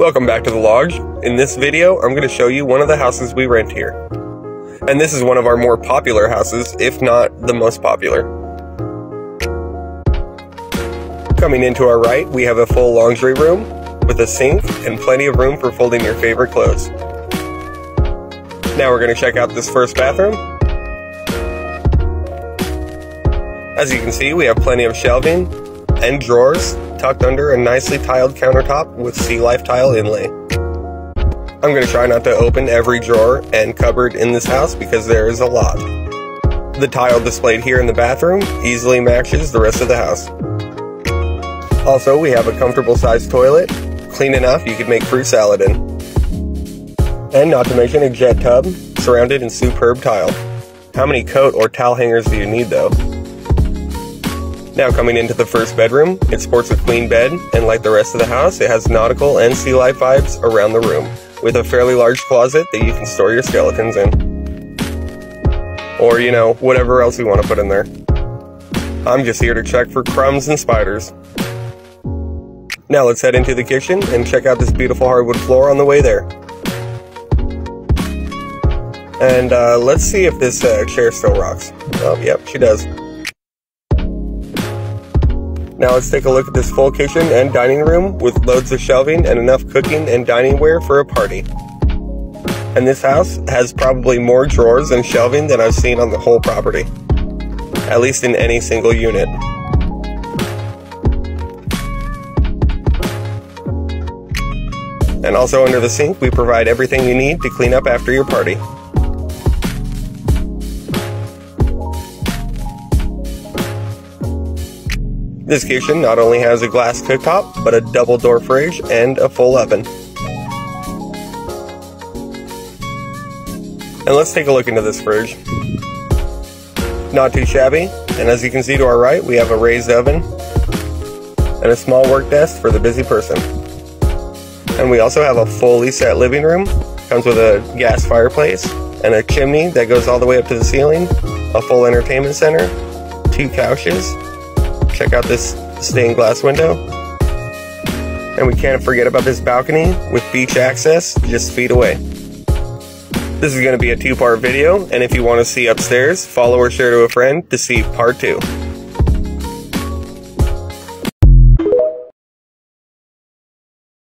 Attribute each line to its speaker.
Speaker 1: Welcome back to the Lodge. In this video, I'm going to show you one of the houses we rent here. And this is one of our more popular houses, if not the most popular. Coming into our right, we have a full laundry room with a sink and plenty of room for folding your favorite clothes. Now we're going to check out this first bathroom. As you can see, we have plenty of shelving and drawers tucked under a nicely tiled countertop with Sea Life tile inlay. I'm going to try not to open every drawer and cupboard in this house because there is a lot. The tile displayed here in the bathroom easily matches the rest of the house. Also, we have a comfortable sized toilet, clean enough you could make fruit salad in. And not to mention a jet tub surrounded in superb tile. How many coat or towel hangers do you need though? Now coming into the first bedroom, it sports a queen bed, and like the rest of the house, it has nautical and sea life vibes around the room, with a fairly large closet that you can store your skeletons in. Or, you know, whatever else you want to put in there. I'm just here to check for crumbs and spiders. Now let's head into the kitchen and check out this beautiful hardwood floor on the way there. And uh, let's see if this uh, chair still rocks. Oh, yep, she does. Now let's take a look at this full kitchen and dining room with loads of shelving and enough cooking and dining ware for a party. And this house has probably more drawers and shelving than I've seen on the whole property. At least in any single unit. And also under the sink, we provide everything you need to clean up after your party. This kitchen not only has a glass cooktop, but a double door fridge and a full oven. And let's take a look into this fridge. Not too shabby, and as you can see to our right, we have a raised oven and a small work desk for the busy person. And we also have a fully set living room, comes with a gas fireplace and a chimney that goes all the way up to the ceiling, a full entertainment center, two couches, Check out this stained glass window. And we can't forget about this balcony with beach access just feet away. This is going to be a two part video, and if you want to see upstairs, follow or share to a friend to see part two.